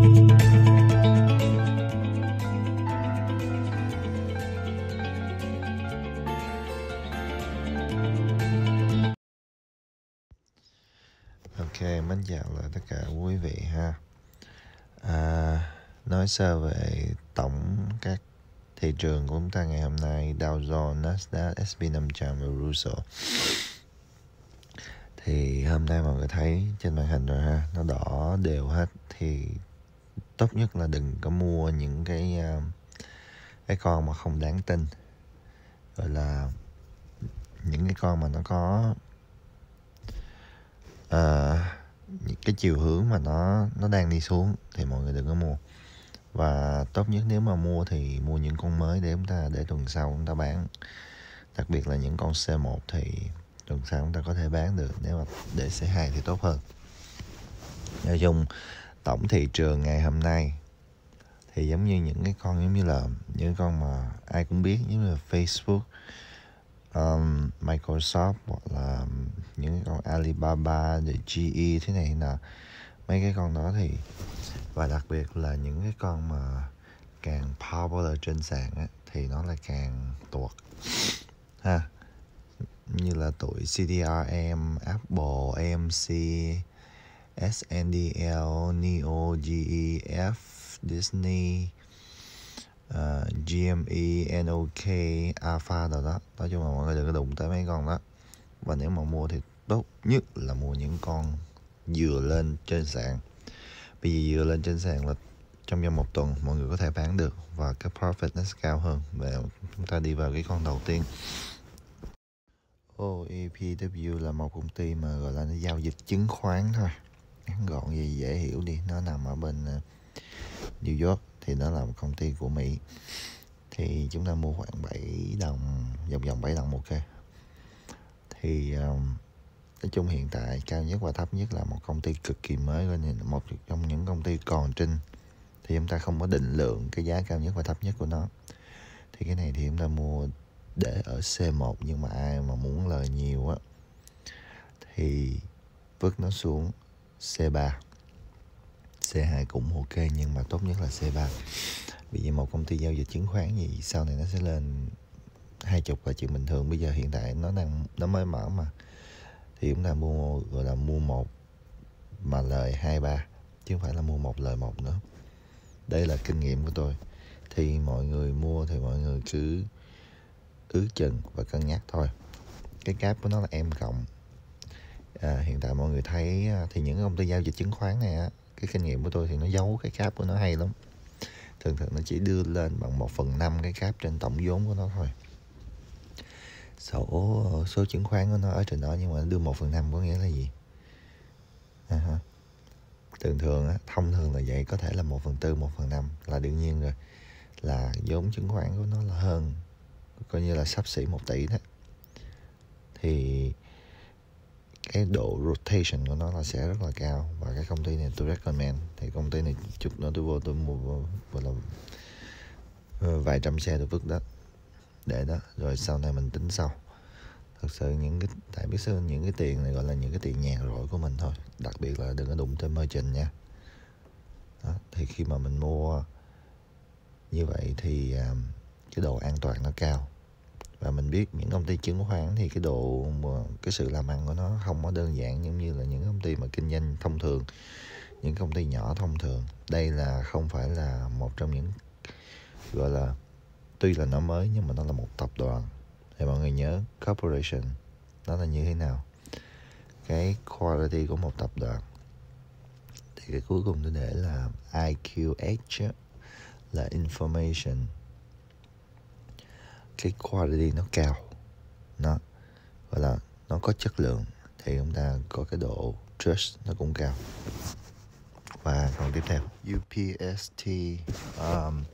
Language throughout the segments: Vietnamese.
Ok, mến chào lại tất cả quý vị ha. À, nói sơ về tổng các thị trường của chúng ta ngày hôm nay Dow Jones, Nasdaq, S&P 500 và Russell. Thì hôm nay mọi người thấy trên màn hình rồi ha, nó đỏ đều hết thì tốt nhất là đừng có mua những cái ờ, cái con mà không đáng tin. Gọi là những cái con mà nó có uh, cái chiều hướng mà nó nó đang đi xuống thì mọi người đừng có mua. Và tốt nhất nếu mà mua thì mua những con mới để chúng ta để tuần sau chúng ta bán. Đặc biệt là những con C1 thì tuần sau chúng ta có thể bán được nếu mà để C2 thì tốt hơn. Nói chung tổng thị trường ngày hôm nay. Thì giống như những cái con giống như là những con mà ai cũng biết giống như là Facebook um, Microsoft hoặc là những con Alibaba rồi GE thế này là mấy cái con đó thì và đặc biệt là những cái con mà càng popular trên sàn á, thì nó lại càng tuột. Ha như là tụi CDRM, Apple, AMC, SNDL, Neo, F Disney, ờ, uh, GME, NOK, Alpha rồi đó. Nói chung là mọi người đừng có đụng tới mấy con đó. Và nếu mà mua thì tốt nhất là mua những con vừa lên trên sàn. Vì giờ vừa lên trên sàn là trong vòng một tuần mọi người có thể bán được và cái profit nó sẽ cao hơn và chúng ta đi vào cái con đầu tiên. OEPW là một công ty mà gọi là nó giao dịch chứng khoán thôi ngắn gọn gì dễ hiểu đi. Nó nằm ở bên ờ, New York thì nó là một công ty của Mỹ. Thì chúng ta mua khoảng 7 đồng vòng vòng 7 đồng một cây thì um, nói chung hiện tại cao nhất và thấp nhất là một công ty cực kỳ mới lên một trong những công ty còn trên thì chúng ta không có định lượng cái giá cao nhất và thấp nhất của nó. Thì cái này thì chúng ta mua để ở C1 nhưng mà ai mà muốn lời nhiều á thì vứt nó xuống. C3 C2 cũng ok, nhưng mà tốt nhất là C3 vì vậy một công ty giao dịch chứng khoán gì sau này nó sẽ lên hai chục là chuyện bình thường. Bây giờ hiện tại nó đang, nó mới mở mà. Thì chúng ta mua, gọi là mua một mà lời hai ba, chứ không phải là mua một lời một nữa. Đây là kinh nghiệm của tôi. Thì mọi người mua thì mọi người cứ ứ chừng và cân nhắc thôi. Cái cáp của nó là em cộng à, hiện tại mọi người thấy à, thì những công ty giao dịch chứng khoán này á cái kinh nghiệm của tôi thì nó giấu cái cáp của nó hay lắm. Thường thường nó chỉ đưa lên bằng một phần năm cái cáp trên tổng vốn của nó thôi. Số số chứng khoán của nó ở trên đó nhưng mà đưa một phần năm có nghĩa là gì? À, thường thường á, thông thường là vậy có thể là một phần tư một phần năm là đương nhiên rồi. Là vốn chứng khoán của nó là hơn coi như là sắp xỉ một tỷ đó. Thì cái độ rotation của nó là sẽ rất là cao. Và cái công ty này tôi recommend. Thì công ty này chút nữa tôi vô tôi mua vừa là ờ, vài trăm xe tôi vứt đó. Để đó rồi sau này mình tính sau. Thật sự những cái tại biết sao những cái tiền này gọi là những cái tiền nhàn rỗi của mình thôi. Đặc biệt là đừng có đụng tới margin nha. Đó, thì khi mà mình mua như vậy thì um, cái độ an toàn nó cao và mình biết những công ty chứng khoán thì cái độ cái sự làm ăn của nó không có đơn giản giống như là những công ty mà kinh doanh thông thường, những công ty nhỏ thông thường. Đây là không phải là một trong những, gọi là, tuy là nó mới nhưng mà nó là một tập đoàn. Thì mọi người nhớ corporation nó là như thế nào? Cái quality của một tập đoàn. Thì cái cuối cùng tôi để là IQH là information cái quality nó cao. Nó gọi là nó có chất lượng thì chúng ta có cái độ trust nó cũng cao. Và còn tiếp theo. UPST um,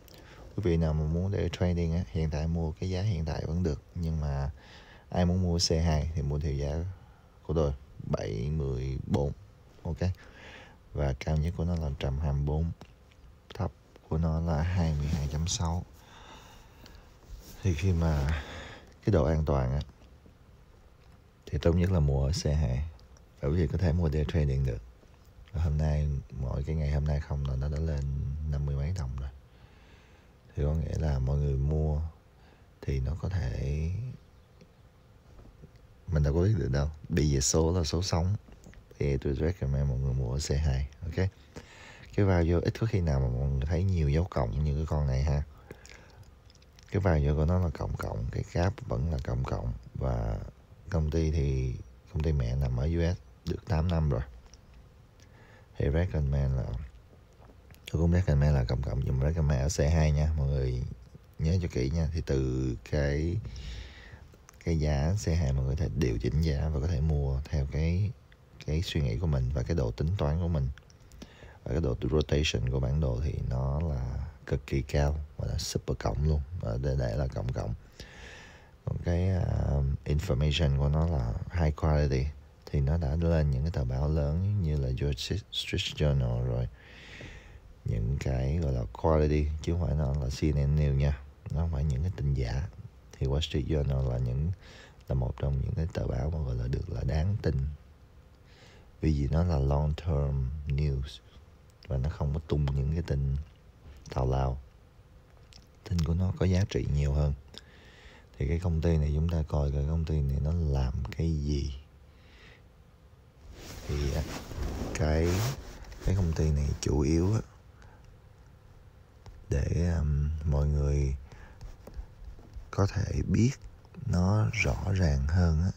quý vị nào mà muốn để trading á, hiện tại mua cái giá hiện tại vẫn được nhưng mà ai muốn mua C2 thì mua theo giá của tôi 714 ok? Và cao nhất của nó là 124 thấp của nó là 22.6 thì khi mà cái độ an toàn á, thì tốt nhất là mua ở C2 bởi vì có thể mua day trading được. Và hôm nay mọi cái ngày hôm nay không là nó đã lên 50 mấy đồng rồi. thì có nghĩa là mọi người mua thì nó có thể, mình đâu có biết được đâu. Bị về số là số sống. Thì tôi recommend mọi người mua ở C2 ok? Cái vào vô ít có khi nào mà mọi người thấy nhiều dấu cộng như cái con này ha? Cái vàng vô của nó là cộng cộng, cái cap vẫn là cộng cộng. Và công ty thì, công ty mẹ nằm ở US được 8 năm rồi. Thì recommend là, tôi cũng recommend là cộng cộng dùng recommend ở C2 nha, mọi người nhớ cho kỹ nha. Thì từ cái cái giá C2 mọi người có thể điều chỉnh giá và có thể mua theo cái cái suy nghĩ của mình và cái độ tính toán của mình. Và cái độ rotation của bản đồ thì nó là cực kỳ cao và là super cộng luôn. Ờ, để để là cộng cộng còn cái uh, information của nó là high quality thì nó đã lên những cái tờ báo lớn như là George Street Journal rồi. Những cái gọi là quality chứ không phải nó là CNN News nha. Nó không phải những cái tin giả. Thì Wall Street Journal là những là một trong những cái tờ báo mà gọi là được là đáng tin. Vì gì nó là long term news và nó không có tung những cái tin tào lao. Tin của nó có giá trị nhiều hơn. Thì cái công ty này chúng ta coi cái công ty này nó làm cái gì. Thì cái cái công ty này chủ yếu để um, mọi người có thể biết nó rõ ràng hơn á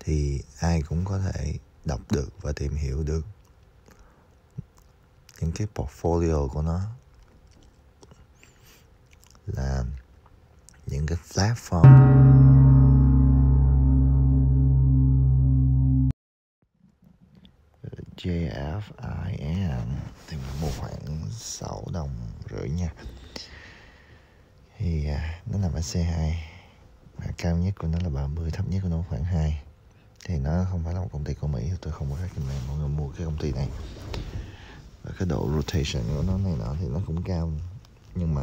thì ai cũng có thể đọc được và tìm hiểu được những cái portfolio của nó là những cái platform. JFIN thì mình mua khoảng 6 đồng rưỡi nha. Thì à, nó nằm ở C2 và cao nhất của nó là 30 thấp nhất của nó khoảng 2 thì nó không phải là một công ty của Mỹ, tôi không có recommend mọi người mua cái công ty này và cái độ rotation của nó này nọ thì nó cũng cao. Nhưng mà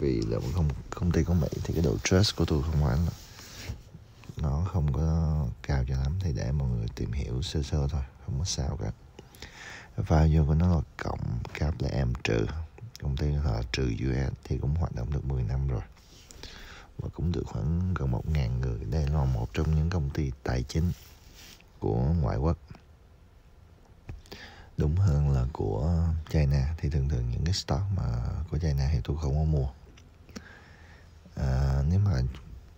vì là một công, công ty của Mỹ thì cái độ trust của tôi không phải là nó không có cao cho lắm. Thì để mọi người tìm hiểu sơ sơ thôi không có sao cả. Value của nó là cộng cap là em trừ. Công ty là trừ US thì cũng hoạt động được 10 năm rồi. Và cũng được khoảng gần một ngàn người. Đây là một trong những công ty tài chính của ngoại quốc đúng hơn là của China. Thì thường thường những cái stock mà của China thì tôi không có mua. À, nếu mà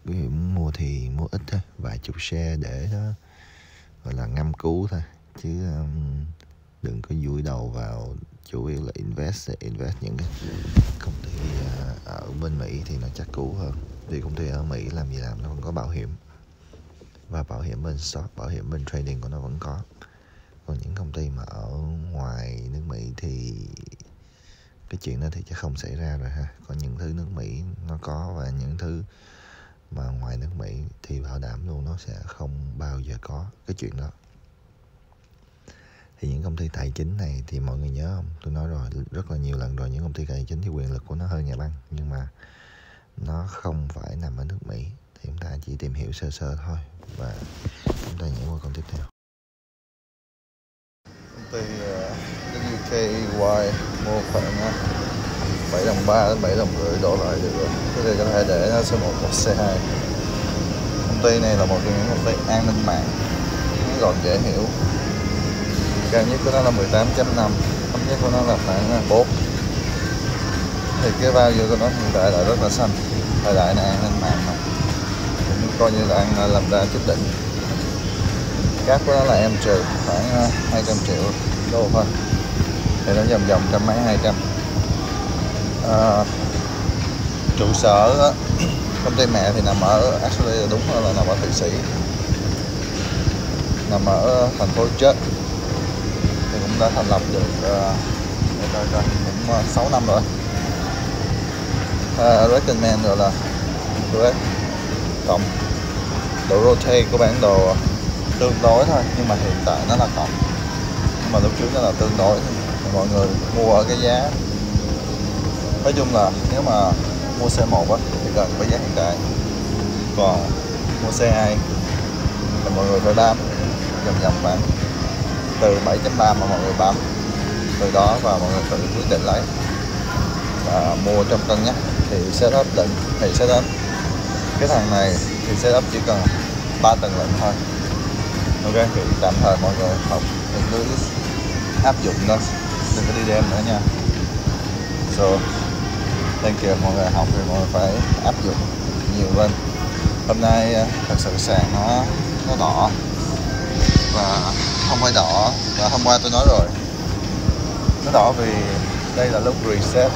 quý vị muốn mua thì mua ít thôi vài chục xe để đó gọi là ngâm cứu thôi. Chứ um, đừng có vui đầu vào chủ yếu là invest invest những cái công ty à, ở bên Mỹ thì nó chắc cứu hơn. Vì công ty ở Mỹ làm gì làm nó còn có bảo hiểm. Và bảo hiểm bên stock bảo hiểm bên trading của nó vẫn có còn những công ty mà ở ngoài nước Mỹ thì cái chuyện đó thì chắc không xảy ra rồi ha. Còn những thứ nước Mỹ nó có và những thứ mà ngoài nước Mỹ thì bảo đảm luôn nó sẽ không bao giờ có cái chuyện đó. Thì những công ty tài chính này thì mọi người nhớ không? Tôi nói rồi, rất là nhiều lần rồi, những công ty tài chính thì quyền lực của nó hơn nhà băng, nhưng mà nó không phải nằm ở nước Mỹ. Thì chúng ta chỉ tìm hiểu sơ sơ thôi và chúng ta nhảy qua con tiếp theo công ty ờ, WKY mua khoảng ờ, 7 đồng 3 đến 7 đồng rưỡi đổ lại được rồi. Cái này có thể để nó số 1 hoặc C2 công ty này là một trong những công ty an ninh mạng. Gọn dễ hiểu. Cao nhất của nó là 18.5 thấp nhất của nó là khoảng ờ, 4 thì cái value của nó hiện tại là rất là xanh. Thời đại này an ninh mạng mà. Cũng coi như là ăn làm ra chút đỉnh cát của nó là em trừ khoảng ờ, 200 triệu đô thôi. Thì nó vòng vòng trăm mấy 200 à, ờ, trụ sở công ty mẹ thì nằm ở actually đúng là nằm ở thụy sĩ. Nằm ở thành phố chết cũng đã thành lập được uh, cũng uh, 6 năm rồi. Uh, recommend rồi là US cộng độ rotate của bản đồ tương đối thôi nhưng mà hiện tại nó là cộng nhưng mà lúc trước nó là tương đối thì mọi người mua ở cái giá. Nói chung là nếu mà mua xe 1 á, thì gần với giá hiện tại. Còn mua xe 2 thì mọi người phải bám vòng vòng khoảng từ 7.3 mà mọi người bấm từ đó và mọi người tự quyết định lấy và mua trong cân nhắc thì setup định thì setup. Cái thằng này thì setup chỉ cần 3 tầng lệnh thôi ok, thì tạm thời mọi người học English, áp dụng nó. Đừng có đi đêm nữa nha. So, thank you, mọi người học thì mọi người phải áp dụng nhiều lên. Hôm nay à, thật sự sàn nó nó đỏ. Và không phải đỏ, và hôm qua tôi nói rồi. Nó đỏ vì đây là lúc reset.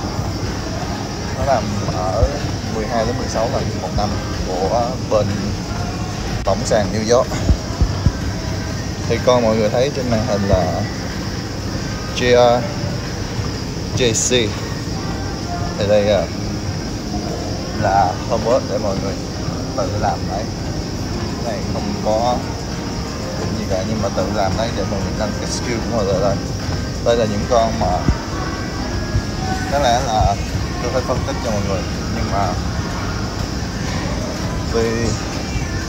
Nó nằm ở 12 đến 16 lần một năm của bên tổng sàn New York thì con mọi người thấy trên màn hình là GR JC thì đây là, là homework để mọi người tự làm đấy. Này không có gì cả nhưng mà tự làm đấy để mọi người nâng cái skill của mọi người lên. Đây là những con mà có lẽ là tôi phải phân tích cho mọi người nhưng mà vì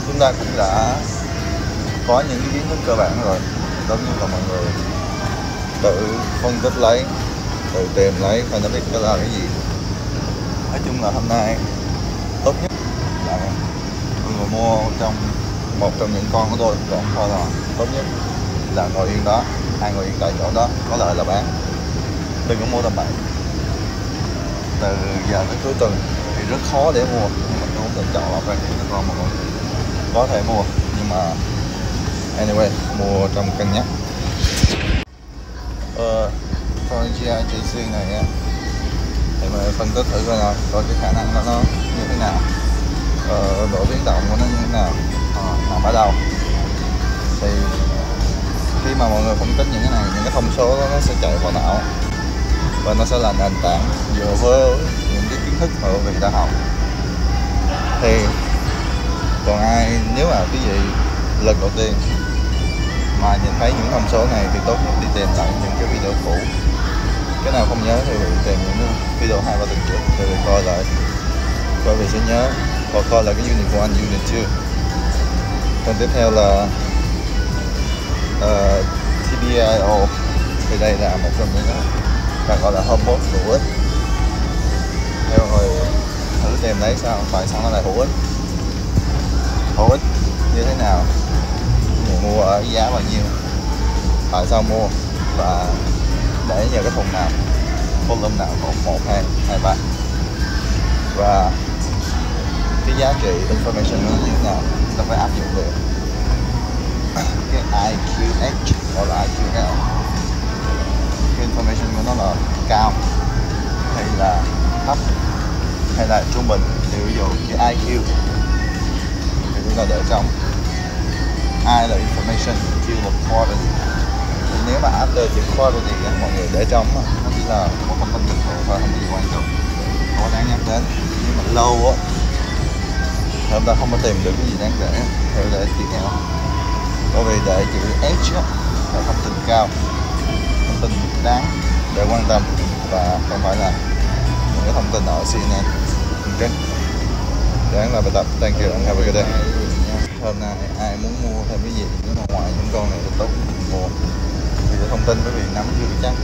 chúng ta cũng đã có những cái kiến thức cơ bản rồi. Tất nhiên là mọi người tự phân tích lấy, tự tìm lấy và nó biết cái là cái gì. Nói chung là hôm nay tốt nhất là mọi người mua trong một trong những con của tôi còn thôi là tốt nhất là ngồi yên đó ai ngồi yên tại chỗ đó, có lợi là bán. Đừng có mua tầm bậy. Từ giờ tới cuối tuần thì rất khó để mua. Nhưng mà tôi cũng định chọn lọc ra những con mà mọi người có thể mua. Nhưng mà anyway mua trong cân nhắc. Ờ con GIGC này á thì mình phân tích thử coi nào coi cái khả năng của nó như thế nào. Ờ, độ biến động của nó như thế nào. Ờ, nằm ở đâu. Thì khi mà mọi người phân tích những cái này những cái thông số đó nó sẽ chạy vào não. Và nó sẽ là nền tảng dựa với những cái kiến thức mà vị đã học. Thì còn ai nếu mà quý vị lần đầu tiên mà nhìn thấy những thông số này thì tốt nhất đi tìm lại những cái video cũ. Cái nào không nhớ thì tìm những video hai ba tuần trước rồi mình coi lại. Coi vì sẽ nhớ và coi là cái unit của anh unit chưa. còn tiếp theo là ờ, uh, TBIO thì đây là một trong những cái gọi là homebot hữu ích theo rồi thử tìm lấy sao tại sao nó lại hữu ích hữu ích như thế nào? Mua ở giá bao nhiêu, tại sao mua và để nhờ cái thùng nào, volume nào, một một, hai hai, ba. Và cái giá trị information nó như thế nào, ta phải áp dụng được. Cái IQH gọi là IQL cái information của nó là cao hay là thấp hay là trung bình thì ví dụ như IQ thì chúng ta để trong ai là information Q là quality thì nếu mà after chữ quality á, mọi người để trong á, nó chỉ là một thông tin bình thường thôi không có gì quan trọng. Không có đáng nhắc đến. Nhưng mà lâu á thì chúng ta không có tìm được cái gì đáng kể theo để tiếp theo bởi vì để chữ edge á, là thông tin cao thông tin đáng để quan tâm và không phải là những cái thông tin ở CNN ok. Đáng là bài tập. Thank you. And have a good day hôm nay ai muốn mua thêm cái gì nếu mà ngoài, những con này thì tốt mua. Thì thông tin với vị nắm chưa chắc.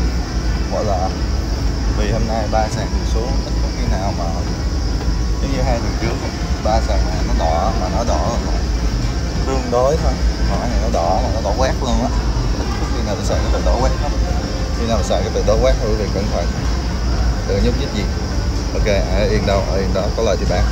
Gọi là, vì hôm nay ba sàn thì xuống ít có khi nào mà giống như hai tuần trước ba sàn này nó đỏ mà nó đỏ là tương đối thôi. Còn cái này nó đỏ mà nó đỏ quét luôn á. Khi nào tôi xài cái từ đỏ quét lắm. Khi nào xài cái từ đỏ quét thì quý cẩn thận. Đừng nhúc nhích gì. Ok, ở yên đâu, ở yên đó có lời thì bán